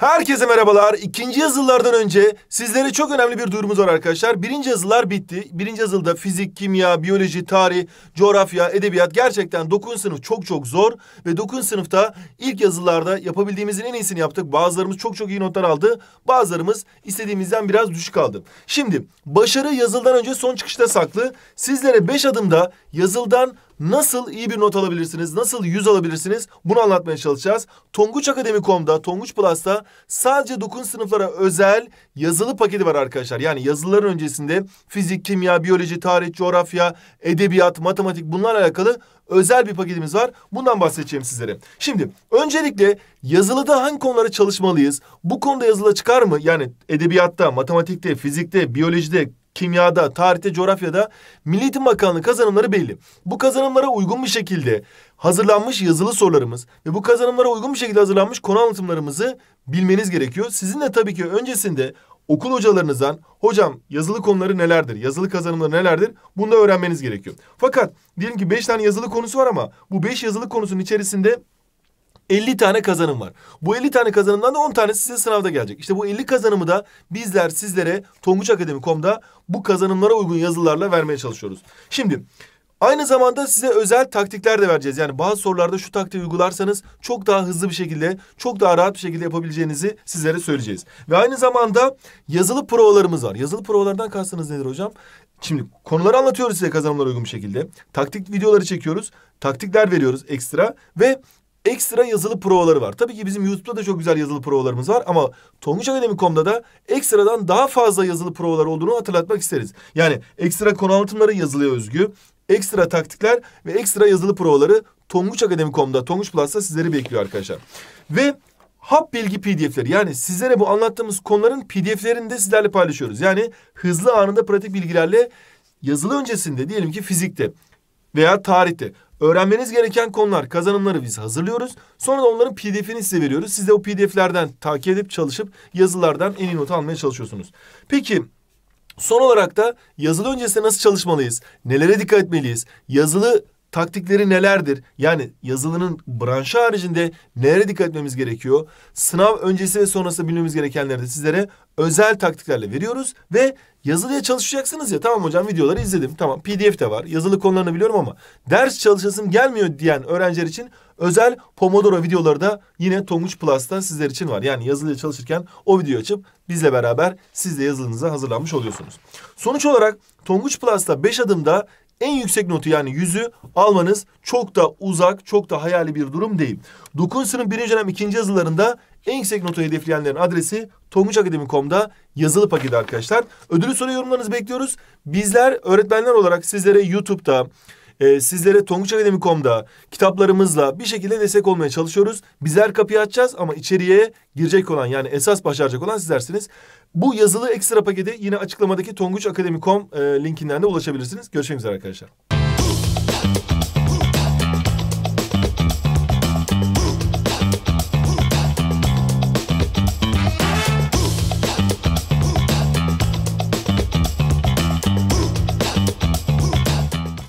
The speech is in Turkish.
Herkese merhabalar. İkinci yazılılardan önce sizlere çok önemli bir duyurumuz var arkadaşlar. Birinci yazılar bitti. Birinci yazılıda fizik, kimya, biyoloji, tarih, coğrafya, edebiyat gerçekten 9. sınıf çok çok zor. Ve 9. sınıfta ilk yazılarda yapabildiğimizin en iyisini yaptık. Bazılarımız çok çok iyi notlar aldı. Bazılarımız istediğimizden biraz düşük aldı. Şimdi başarı yazıldan önce son çıkışta saklı. Sizlere 5 adımda yazıldan nasıl iyi bir not alabilirsiniz, nasıl yüz alabilirsiniz bunu anlatmaya çalışacağız. Tonguç Akademi.com'da, Tonguç Plus'ta sadece 9 sınıflara özel yazılı paketi var arkadaşlar. Yani yazılıların öncesinde fizik, kimya, biyoloji, tarih, coğrafya, edebiyat, matematik bunlarla alakalı özel bir paketimiz var. Bundan bahsedeceğim sizlere. Şimdi öncelikle yazılıda hangi konuları çalışmalıyız? Bu konuda yazılı çıkar mı? Yani edebiyatta, matematikte, fizikte, biyolojide, kimyada, tarihte, coğrafyada Milli Eğitim Bakanlığı kazanımları belli. Bu kazanımlara uygun bir şekilde hazırlanmış yazılı sorularımız ve bu kazanımlara uygun bir şekilde hazırlanmış konu anlatımlarımızı bilmeniz gerekiyor. Sizin de tabii ki öncesinde okul hocalarınızdan hocam yazılı konuları nelerdir, yazılı kazanımları nelerdir bunu da öğrenmeniz gerekiyor. Fakat diyelim ki beş tane yazılı konusu var ama bu beş yazılı konusunun içerisinde 50 tane kazanım var. Bu 50 tane kazanımdan da 10 tanesi size sınavda gelecek. İşte bu 50 kazanımı da bizler sizlere tonguçakademi.com'da bu kazanımlara uygun yazılarla vermeye çalışıyoruz. Şimdi Aynı zamanda size özel taktikler de vereceğiz. Yani bazı sorularda şu taktiği uygularsanız çok daha hızlı bir şekilde, çok daha rahat bir şekilde yapabileceğinizi sizlere söyleyeceğiz. Ve aynı zamanda yazılı provalarımız var. Yazılı provalardan kastınız nedir hocam? Şimdi konuları anlatıyoruz size kazanımlara uygun bir şekilde. Taktik videoları çekiyoruz. Taktikler veriyoruz ekstra ve ekstra yazılı provaları var. Tabii ki bizim YouTube'da da çok güzel yazılı provalarımız var ama tonguçakademi.com'da da ekstradan daha fazla yazılı provalar olduğunu hatırlatmak isteriz. Yani ekstra konu anlatımları yazılıya özgü, ekstra taktikler ve ekstra yazılı provaları tonguçakademi.com'da, Tonguç Plus'ta sizleri bekliyor arkadaşlar. Ve hap bilgi pdf'leri yani sizlere bu anlattığımız konuların pdf'lerini de sizlerle paylaşıyoruz. Yani hızlı anında pratik bilgilerle yazılı öncesinde diyelim ki fizikte veya tarihte öğrenmeniz gereken konular, kazanımları biz hazırlıyoruz. Sonra da onların pdf'ini size veriyoruz. Siz de o pdf'lerden takip edip çalışıp yazılardan en iyi not almaya çalışıyorsunuz. Peki son olarak da yazılı öncesinde nasıl çalışmalıyız? Nelere dikkat etmeliyiz? Yazılı taktikleri nelerdir? Yani yazılının branşı haricinde nelere dikkat etmemiz gerekiyor? Sınav öncesi ve sonrasında bilmemiz gerekenleri de sizlere özel taktiklerle veriyoruz ve yazılıya çalışacaksınız ya tamam hocam videoları izledim tamam pdf de var yazılı konularını biliyorum ama ders çalışasım gelmiyor diyen öğrenciler için özel Pomodoro videoları da yine Tonguç Plus'ta sizler için var. Yani yazılıya çalışırken o videoyu açıp bizle beraber siz de yazılınıza hazırlanmış oluyorsunuz. Sonuç olarak Tonguç Plus'ta 5 adımda en yüksek notu yani yüzü almanız çok da uzak, çok da hayali bir durum değil. Dokun sınıf birinci dönem ikinci yazılarında en yüksek notu hedefleyenlerin adresi tonguçakademi.com'da yazılı paketi arkadaşlar. Ödülü soru yorumlarınızı bekliyoruz. Bizler öğretmenler olarak sizlere YouTube'da, e, sizlere tonguçakademi.com'da kitaplarımızla bir şekilde destek olmaya çalışıyoruz. Bizler kapıyı açacağız ama içeriye girecek olan yani esas başaracak olan sizlersiniz. Bu yazılı ekstra paketi yine açıklamadaki tonguçakademi.com e, linkinden de ulaşabilirsiniz. Görüşmek üzere arkadaşlar.